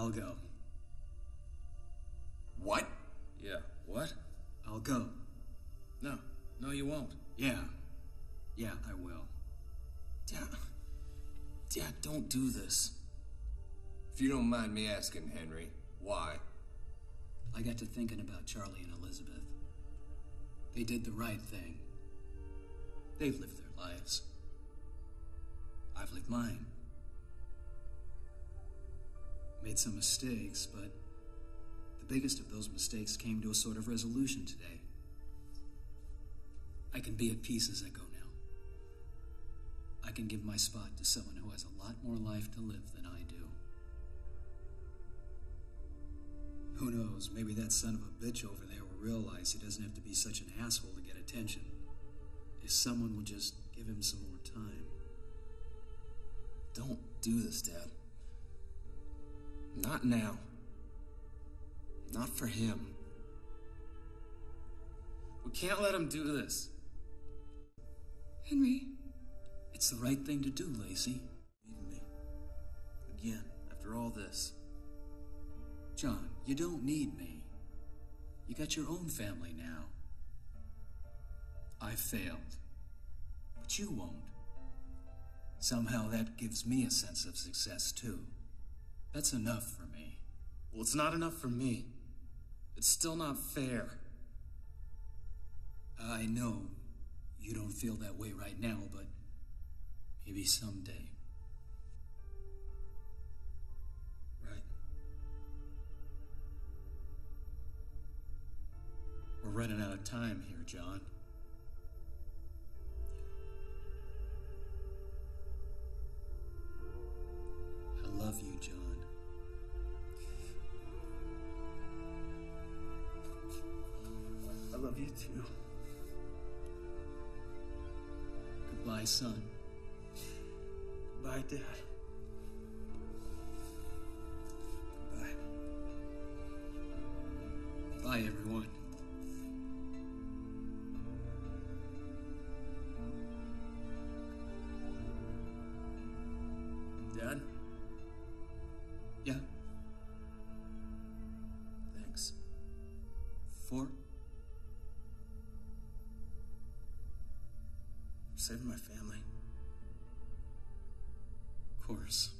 I'll go. What? Yeah, what? I'll go. No, no, you won't. Yeah. Yeah, I will. Dad, Dad, don't do this. If you don't mind me asking, Henry, why? I got to thinking about Charlie and Elizabeth. They did the right thing. They've lived their lives. I've lived mine. Made some mistakes, but the biggest of those mistakes came to a sort of resolution today. I can be at peace as I go now. I can give my spot to someone who has a lot more life to live than I do. Who knows, maybe that son of a bitch over there will realize he doesn't have to be such an asshole to get attention. If someone will just give him some more time. Don't do this, Dad. Not now. Not for him. We can't let him do this. Henry. It's the right thing to do, Lacey. Leave me. Again, after all this. John, you don't need me. You got your own family now. I failed. But you won't. Somehow that gives me a sense of success, too. That's enough for me. Well, it's not enough for me. It's still not fair. I know you don't feel that way right now, but maybe someday. Right. We're running out of time here, John. Love you too. Goodbye, son. Bye, Dad. Goodbye. Bye, everyone. Dad? Yeah? Thanks. For saving my family. Of course.